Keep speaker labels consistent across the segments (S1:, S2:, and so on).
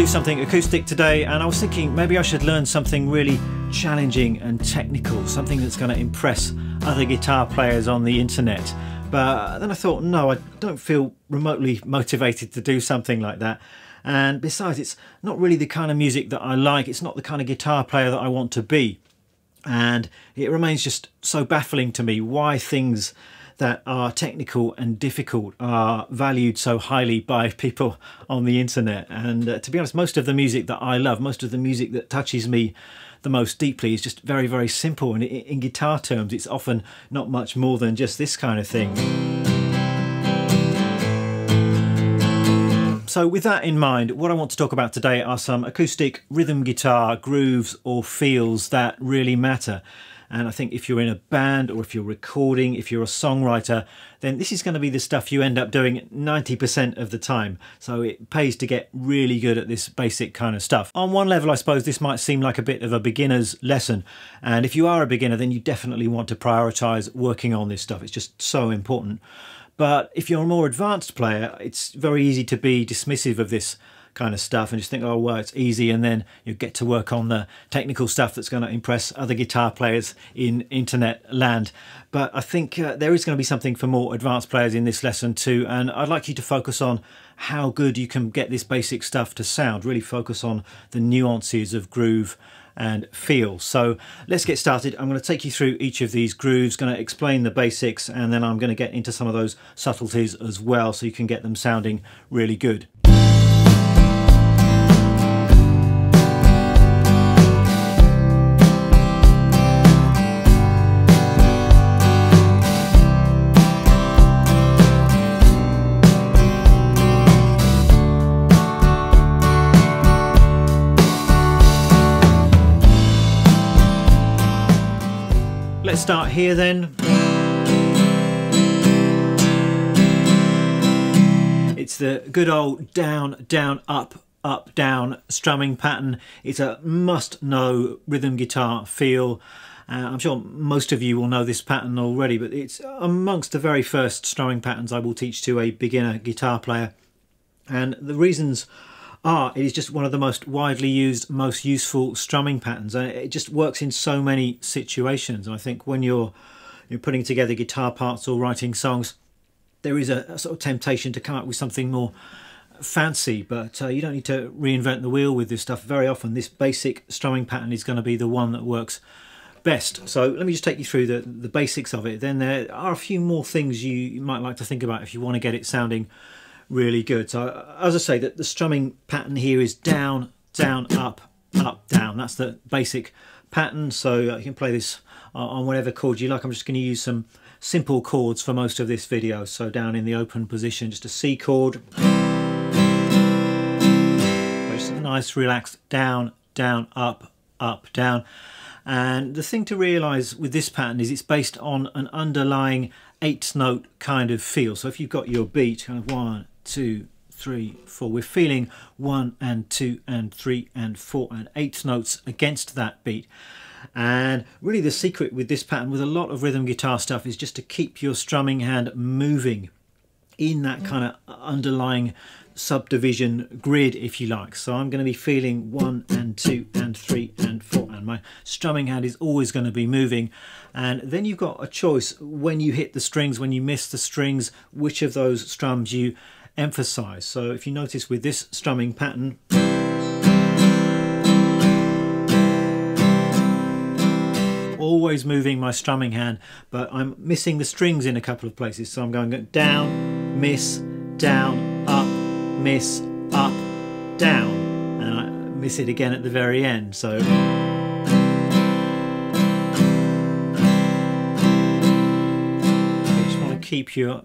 S1: do something acoustic today and I was thinking maybe I should learn something really challenging and technical, something that's going to impress other guitar players on the internet. But then I thought, no, I don't feel remotely motivated to do something like that. And besides, it's not really the kind of music that I like. It's not the kind of guitar player that I want to be. And it remains just so baffling to me why things that are technical and difficult are valued so highly by people on the internet. And uh, to be honest, most of the music that I love, most of the music that touches me the most deeply is just very, very simple. And in guitar terms, it's often not much more than just this kind of thing. So with that in mind, what I want to talk about today are some acoustic rhythm guitar grooves or feels that really matter. And I think if you're in a band or if you're recording, if you're a songwriter, then this is going to be the stuff you end up doing 90% of the time. So it pays to get really good at this basic kind of stuff. On one level, I suppose this might seem like a bit of a beginner's lesson. And if you are a beginner, then you definitely want to prioritize working on this stuff. It's just so important. But if you're a more advanced player, it's very easy to be dismissive of this kind of stuff and just think, oh, well, it's easy. And then you get to work on the technical stuff that's going to impress other guitar players in internet land. But I think uh, there is going to be something for more advanced players in this lesson too. And I'd like you to focus on how good you can get this basic stuff to sound, really focus on the nuances of groove and feel. So let's get started. I'm going to take you through each of these grooves, going to explain the basics, and then I'm going to get into some of those subtleties as well so you can get them sounding really good. Start here then. It's the good old down, down, up, up, down strumming pattern. It's a must know rhythm guitar feel. Uh, I'm sure most of you will know this pattern already, but it's amongst the very first strumming patterns I will teach to a beginner guitar player. And the reasons are it is just one of the most widely used, most useful strumming patterns. And it just works in so many situations. And I think when you're, you're putting together guitar parts or writing songs, there is a, a sort of temptation to come up with something more fancy, but uh, you don't need to reinvent the wheel with this stuff. Very often, this basic strumming pattern is going to be the one that works best. So let me just take you through the, the basics of it. Then there are a few more things you might like to think about if you want to get it sounding really good. So as I say, that the strumming pattern here is down, down, up, up, down. That's the basic pattern. So uh, you can play this uh, on whatever chord you like. I'm just going to use some simple chords for most of this video. So down in the open position, just a C chord. Just a nice relaxed down, down, up, up, down. And the thing to realise with this pattern is it's based on an underlying eighth note kind of feel. So if you've got your beat, kind of one, two, three, four. We're feeling one and two and three and four and eight notes against that beat. And really the secret with this pattern, with a lot of rhythm guitar stuff, is just to keep your strumming hand moving in that mm. kind of underlying subdivision grid, if you like. So I'm going to be feeling one and two and three and four, and my strumming hand is always going to be moving. And then you've got a choice when you hit the strings, when you miss the strings, which of those strums you emphasize. So if you notice with this strumming pattern, always moving my strumming hand, but I'm missing the strings in a couple of places. So I'm going down, miss, down, up, miss, up, down, and I miss it again at the very end. So you just want to keep your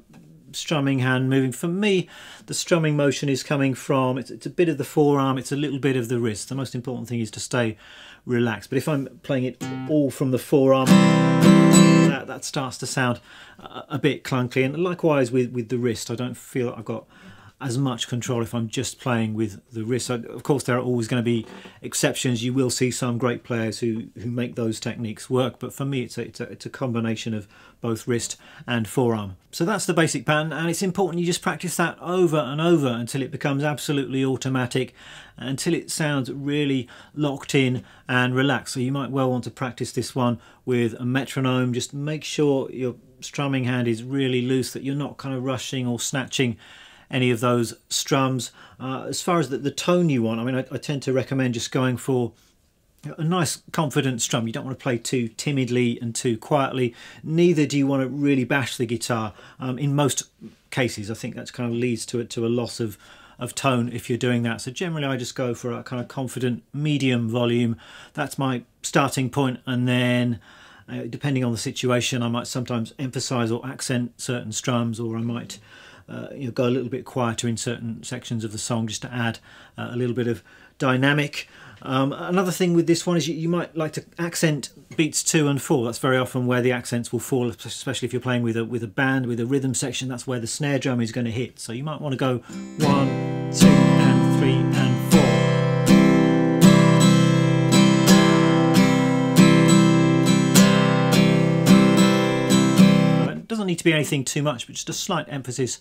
S1: strumming hand moving. For me, the strumming motion is coming from, it's, it's, a bit of the forearm, it's a little bit of the wrist. The most important thing is to stay relaxed. But if I'm playing it all from the forearm, that, that starts to sound a, a bit clunky. And likewise with, with the wrist, I don't feel I've got as much control if I'm just playing with the wrist. Of course, there are always going to be exceptions. You will see some great players who, who make those techniques work, but for me, it's a, it's a, it's a combination of both wrist and forearm. So that's the basic pattern, and it's important you just practice that over and over until it becomes absolutely automatic, until it sounds really locked in and relaxed. So you might well want to practice this one with a metronome. Just make sure your strumming hand is really loose, that you're not kind of rushing or snatching any of those strums. Uh, as far as the, the, tone you want, I mean, I, I, tend to recommend just going for a nice confident strum. You don't want to play too timidly and too quietly. Neither do you want to really bash the guitar. Um, in most cases, I think that kind of leads to, to a loss of, of tone if you're doing that. So generally I just go for a kind of confident medium volume. That's my starting point and then uh, depending on the situation I might sometimes emphasize or accent certain strums or I might uh, you know, go a little bit quieter in certain sections of the song just to add uh, a little bit of dynamic. Um, another thing with this one is you, you, might like to accent beats two and four. That's very often where the accents will fall, especially if you're playing with a with a band with a rhythm section. That's where the snare drum is going to hit. So you might want to go one, need to be anything too much, but just a slight emphasis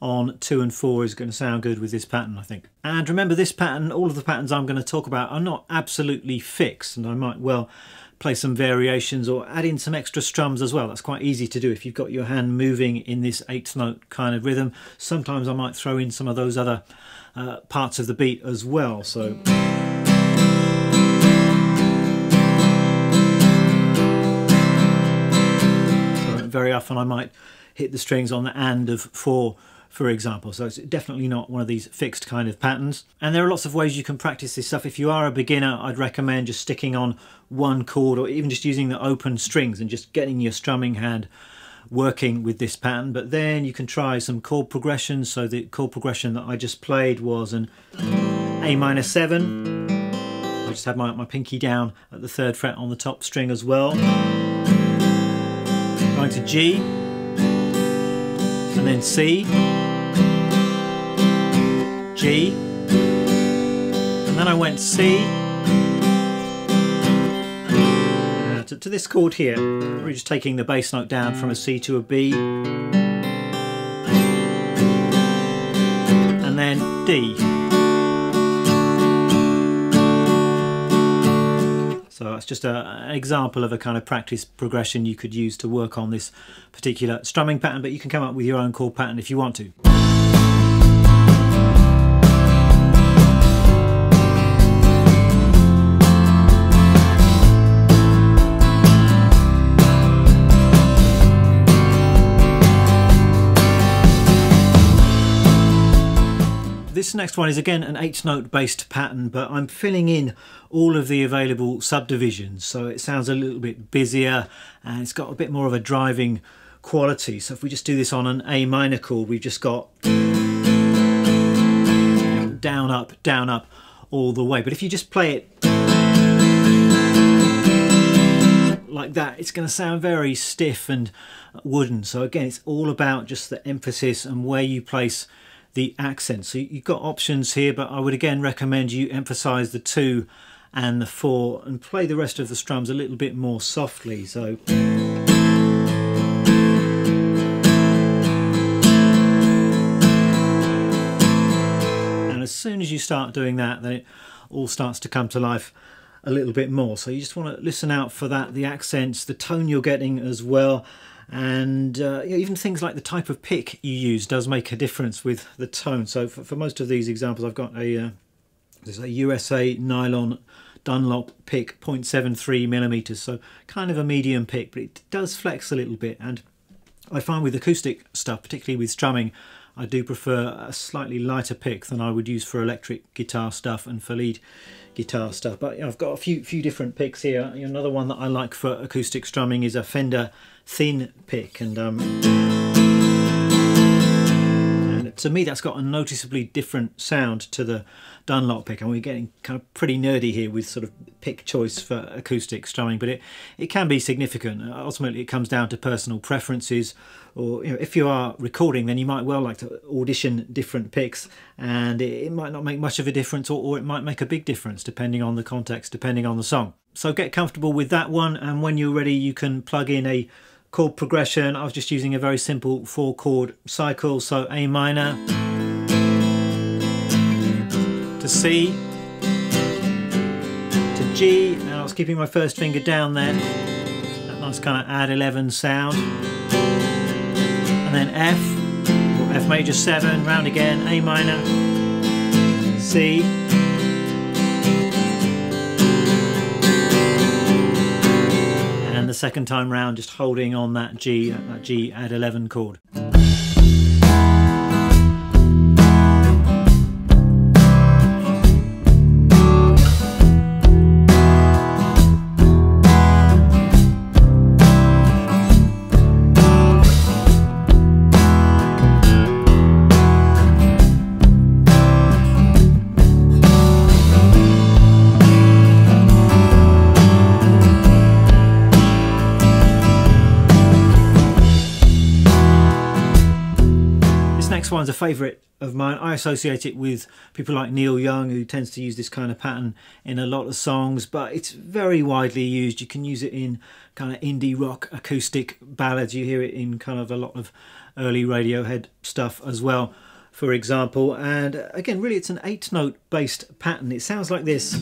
S1: on 2 and 4 is going to sound good with this pattern I think. And remember this pattern, all of the patterns I'm going to talk about are not absolutely fixed and I might well play some variations or add in some extra strums as well. That's quite easy to do if you've got your hand moving in this eighth note kind of rhythm. Sometimes I might throw in some of those other uh, parts of the beat as well. So. Very often I might hit the strings on the and of four for example. So it's definitely not one of these fixed kind of patterns. And there are lots of ways you can practice this stuff. If you are a beginner, I'd recommend just sticking on one chord or even just using the open strings and just getting your strumming hand working with this pattern. But then you can try some chord progressions. So the chord progression that I just played was an A minor 7. I just have my, my pinky down at the third fret on the top string as well. Going to G and then C G, and then I went C uh, to, to, this chord here. We're just taking the bass note down from a C to a B, and then D. that's just a, an example of a kind of practice progression you could use to work on this particular strumming pattern, but you can come up with your own chord pattern if you want to. This next one is again an eight note based pattern, but I'm filling in all of the available subdivisions. So it sounds a little bit busier and it's got a bit more of a driving quality. So if we just do this on an A minor chord, we've just got down, up, down, up all the way. But if you just play it like that, it's going to sound very stiff and wooden. So again, it's all about just the emphasis and where you place the accent. So you've got options here, but I would again recommend you emphasize the two and the four and play the rest of the strums a little bit more softly. So. And as soon as you start doing that, then it all starts to come to life a little bit more. So you just want to listen out for that, the accents, the tone you're getting as well and uh, even things like the type of pick you use does make a difference with the tone. So for, for most of these examples, I've got a uh, a USA nylon Dunlop pick 0.73 millimeters, so kind of a medium pick, but it does flex a little bit. And I find with acoustic stuff, particularly with strumming, I do prefer a slightly lighter pick than I would use for electric guitar stuff and for lead guitar stuff. But I've got a few few different picks here. Another one that I like for acoustic strumming is a Fender thin pick, and, um, and to me, that's got a noticeably different sound to the Dunlop pick. And we're getting kind of pretty nerdy here with sort of pick choice for acoustic strumming, but it, it can be significant. Uh, ultimately, it comes down to personal preferences. Or you know, if you are recording, then you might well like to audition different picks, and it, it might not make much of a difference, or, or it might make a big difference depending on the context, depending on the song. So get comfortable with that one, and when you're ready, you can plug in a chord progression. I was just using a very simple four chord cycle, so A minor to C to G, and I was keeping my first finger down there. That nice kind of add 11 sound. And then F, F major 7, round again, A minor, C, and the second time round just holding on that G, that G add 11 chord. One's a favourite of mine. I associate it with people like Neil Young, who tends to use this kind of pattern in a lot of songs, but it's very widely used. You can use it in kind of indie rock acoustic ballads. You hear it in kind of a lot of early Radiohead stuff as well, for example. And uh, again, really, it's an eight note based pattern. It sounds like this.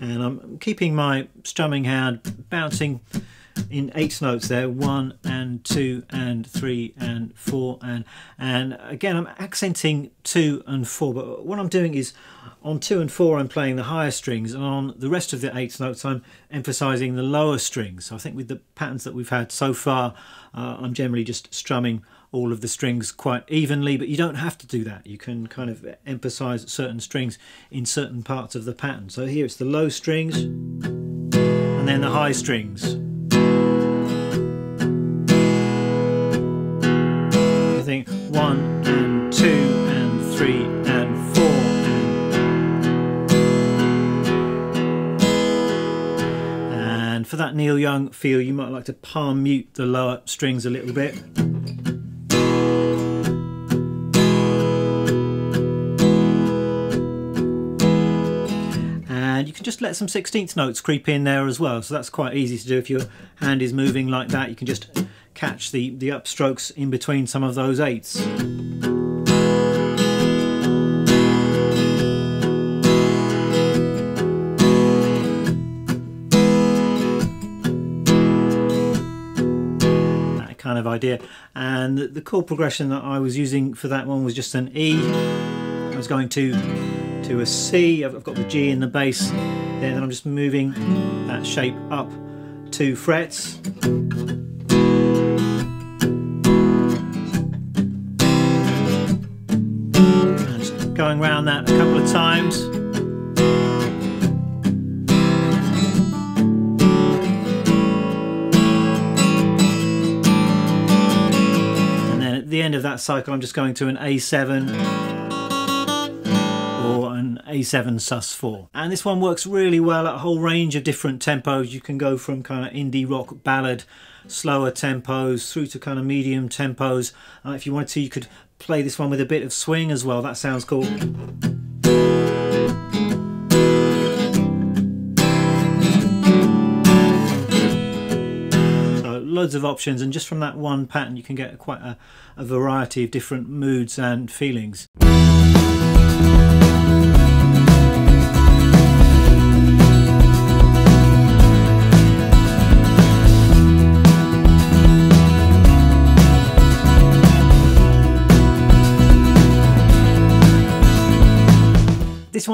S1: And I'm keeping my strumming hand bouncing in eight notes there one and two and three and four and and again I'm accenting two and four but what I'm doing is on two and four I'm playing the higher strings and on the rest of the eight notes I'm emphasizing the lower strings. So I think with the patterns that we've had so far uh, I'm generally just strumming all of the strings quite evenly but you don't have to do that. You can kind of emphasize certain strings in certain parts of the pattern. So here it's the low strings and then the high strings for that Neil Young feel you might like to palm mute the lower strings a little bit. And you can just let some 16th notes creep in there as well. So that's quite easy to do. If your hand is moving like that you can just catch the, the upstrokes in between some of those eights. Kind of idea. And the chord progression that I was using for that one was just an E. I was going to to a C, I've got the G in the bass there, then I'm just moving that shape up two frets. going around that a couple of times. The end of that cycle I'm just going to an A7 or an A7 sus4. And this one works really well at a whole range of different tempos. You can go from kind of indie rock ballad slower tempos through to kind of medium tempos. Uh, if you wanted to, you could play this one with a bit of swing as well. That sounds cool. Loads of options and just from that one pattern you can get quite a, a variety of different moods and feelings.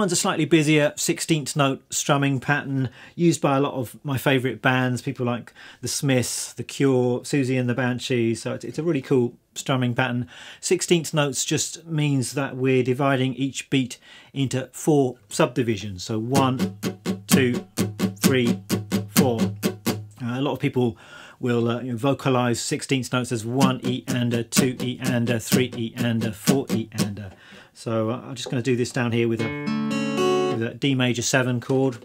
S1: One's a slightly busier 16th note strumming pattern used by a lot of my favourite bands, people like The Smiths, The Cure, Siouxsie and the Banshees. So it's a really cool strumming pattern. 16th notes just means that we're dividing each beat into four subdivisions. So one, two, three, four. Uh, a lot of people will uh, you know, vocalize 16th notes as 1 E and a 2 E and a 3 E and a 4 E and a. So uh, I'm just going to do this down here with a, a D major 7 chord.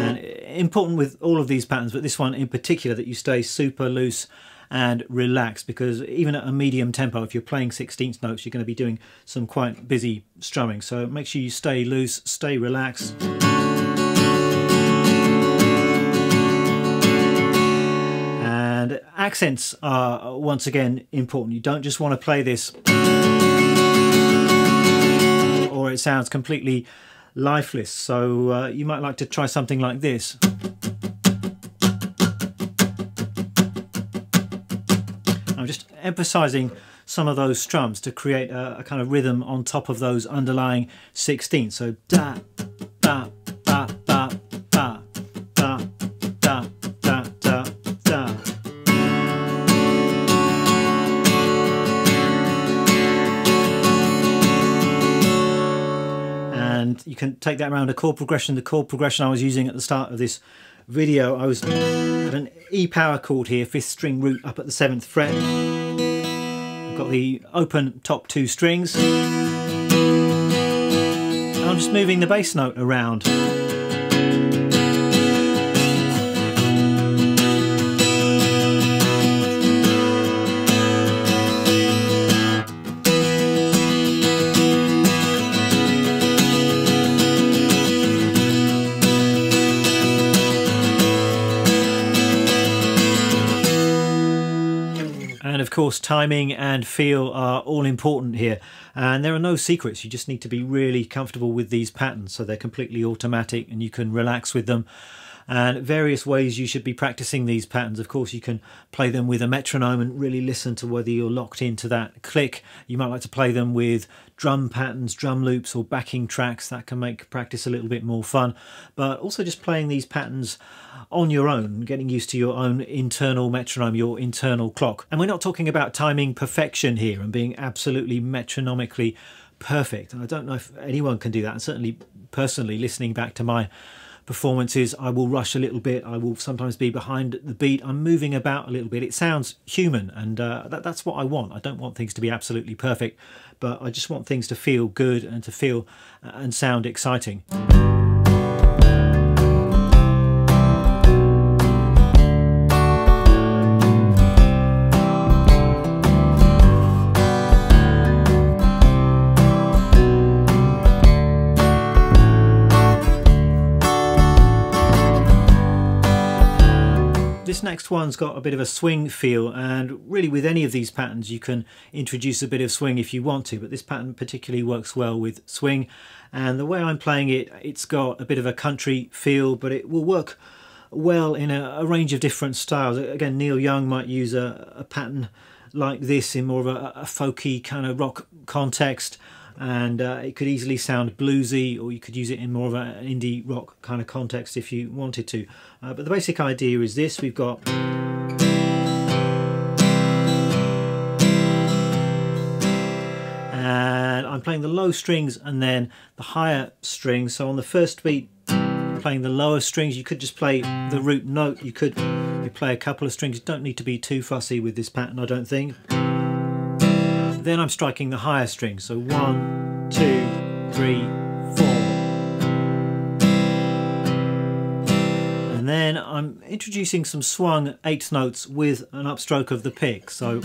S1: And important with all of these patterns, but this one in particular, that you stay super loose and relaxed because even at a medium tempo, if you're playing 16th notes, you're going to be doing some quite busy strumming. So make sure you stay loose, stay relaxed. And accents are once again important. You don't just want to play this or it sounds completely lifeless. So uh, you might like to try something like this. I'm just emphasizing some of those strums to create a, a kind of rhythm on top of those underlying 16. So da, ba, take that around a chord progression. The chord progression I was using at the start of this video, I was at an E power chord here, fifth string root up at the seventh fret. I've got the open top two strings. And I'm just moving the bass note around. Of course, timing and feel are all important here. And there are no secrets. You just need to be really comfortable with these patterns. So they're completely automatic and you can relax with them. And various ways you should be practicing these patterns. Of course, you can play them with a metronome and really listen to whether you're locked into that click. You might like to play them with drum patterns, drum loops, or backing tracks. That can make practice a little bit more fun. But also just playing these patterns on your own, getting used to your own internal metronome, your internal clock. And we're not talking about timing perfection here and being absolutely metronomically perfect. And I don't know if anyone can do that. And certainly, personally, listening back to my performances, I will rush a little bit. I will sometimes be behind the beat. I'm moving about a little bit. It sounds human, and uh, that, that's what I want. I don't want things to be absolutely perfect, but I just want things to feel good and to feel uh, and sound exciting. Next one's got a bit of a swing feel and really with any of these patterns you can introduce a bit of swing if you want to but this pattern particularly works well with swing and the way I'm playing it it's got a bit of a country feel but it will work well in a, a range of different styles. Again Neil Young might use a, a pattern like this in more of a, a folky kind of rock context and uh, it could easily sound bluesy or you could use it in more of an indie rock kind of context if you wanted to. Uh, but the basic idea is this. We've got and I'm playing the low strings and then the higher strings. So on the first beat playing the lower strings you could just play the root note. You could you play a couple of strings. You don't need to be too fussy with this pattern I don't think then I'm striking the higher strings. So one, two, three, four. And then I'm introducing some swung eighth notes with an upstroke of the pick. So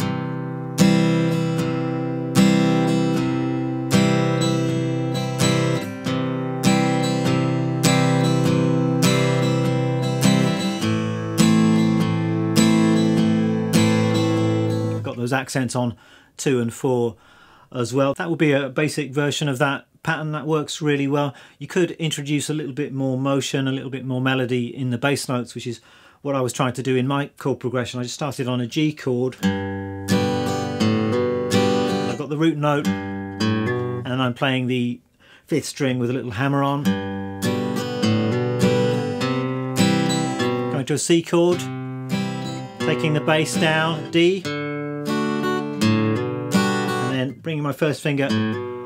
S1: got those accents on two and four as well. That will be a basic version of that pattern that works really well. You could introduce a little bit more motion, a little bit more melody in the bass notes, which is what I was trying to do in my chord progression. I just started on a G chord. I've got the root note and I'm playing the fifth string with a little hammer on. Going to a C chord, taking the bass down, D, bringing my first finger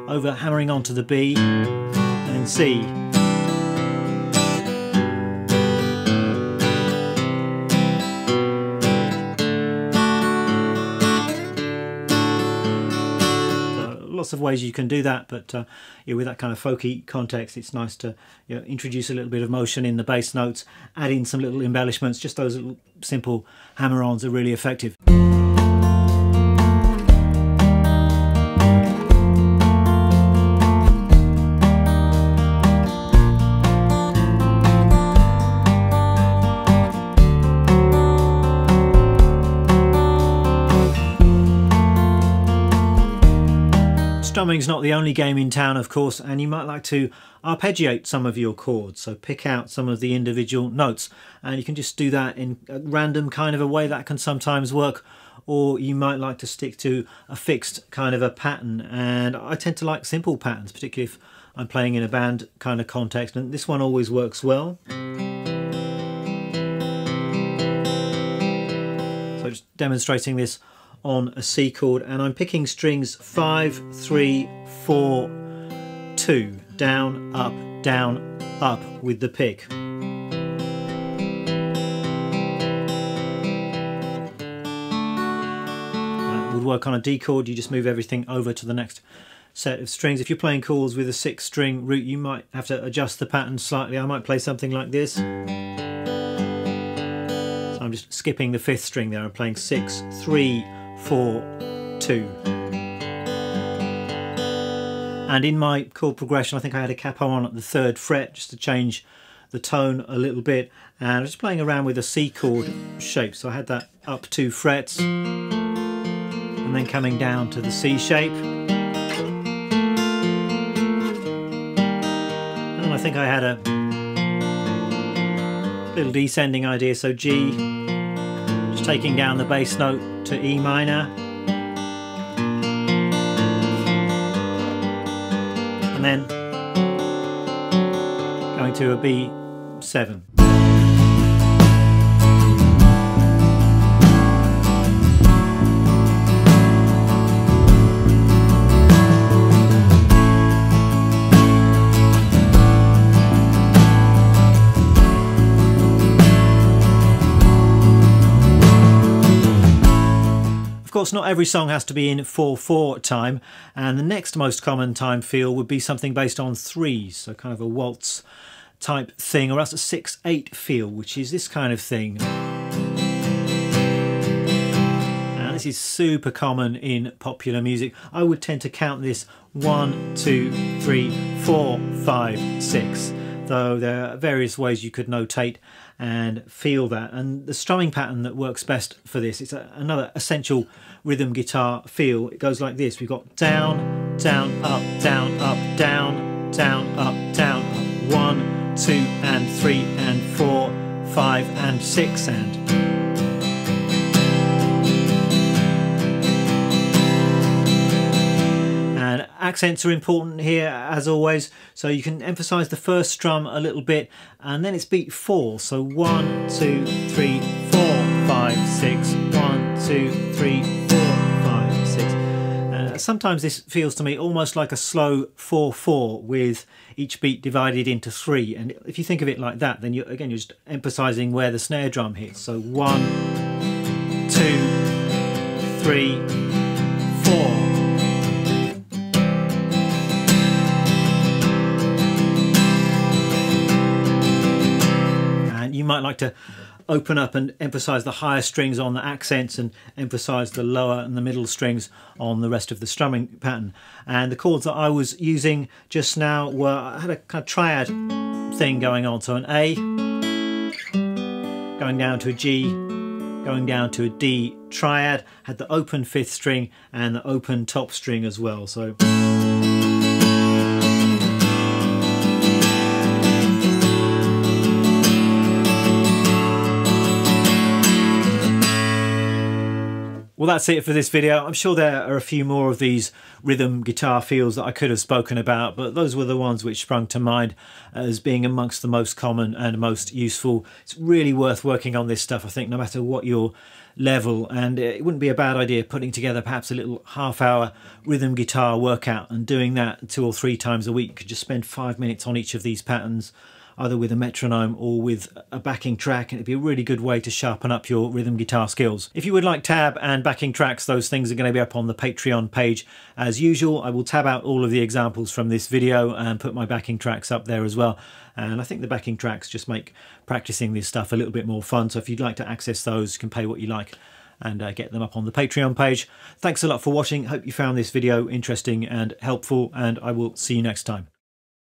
S1: over, hammering onto the B and C. lots of ways you can do that, but uh, yeah, with that kind of folky context, it's nice to you know, introduce a little bit of motion in the bass notes, add in some little embellishments. Just those little simple hammer-ons are really effective. Strumming's not the only game in town, of course, and you might like to arpeggiate some of your chords. So pick out some of the individual notes, and you can just do that in a random kind of a way that can sometimes work. Or you might like to stick to a fixed kind of a pattern, and I tend to like simple patterns, particularly if I'm playing in a band kind of context, and this one always works well. So just demonstrating this on a C chord and I'm picking strings 5, 3, 4, 2, down, up, down, up with the pick. That would work on a D chord, you just move everything over to the next set of strings. If you're playing chords with a six string root you might have to adjust the pattern slightly. I might play something like this. So I'm just skipping the fifth string there. I'm playing six, three, four, two. And in my chord progression, I think I had a capo on at the third fret just to change the tone a little bit. And I was playing around with a C chord shape. So I had that up two frets and then coming down to the C shape. And I think I had a little descending idea. So G, just taking down the bass note to E minor. And then going to a B7. Course, not every song has to be in 4-4 time, and the next most common time feel would be something based on threes, so kind of a waltz type thing, or else a 6-8 feel, which is this kind of thing. And this is super common in popular music. I would tend to count this 1, 2, 3, 4, 5, 6 though there are various ways you could notate and feel that. And the strumming pattern that works best for this, it's a, another essential rhythm guitar feel. It goes like this. We've got down, down, up, down, up, down, down, up, down, up. One, two, and three, and four, five, and six, and accents are important here as always so you can emphasize the first strum a little bit and then it's beat four so one two three four five six one two three four five six. Uh, sometimes this feels to me almost like a slow 4-4 with each beat divided into three and if you think of it like that then you again you're just emphasizing where the snare drum hits. So one two three like to open up and emphasize the higher strings on the accents and emphasize the lower and the middle strings on the rest of the strumming pattern. And the chords that I was using just now were, I had a kind of triad thing going on. So an A, going down to a G, going down to a D triad, had the open fifth string and the open top string as well. So. Well, that's it for this video. I'm sure there are a few more of these rhythm guitar feels that I could have spoken about, but those were the ones which sprung to mind as being amongst the most common and most useful. It's really worth working on this stuff, I think, no matter what your level. And it wouldn't be a bad idea putting together perhaps a little half hour rhythm guitar workout and doing that two or three times a week. Could just spend five minutes on each of these patterns either with a metronome or with a backing track and it'd be a really good way to sharpen up your rhythm guitar skills. If you would like tab and backing tracks, those things are going to be up on the Patreon page as usual. I will tab out all of the examples from this video and put my backing tracks up there as well. And I think the backing tracks just make practicing this stuff a little bit more fun. So if you'd like to access those, you can pay what you like and uh, get them up on the Patreon page. Thanks a lot for watching. Hope you found this video interesting and helpful, and I will see you next time.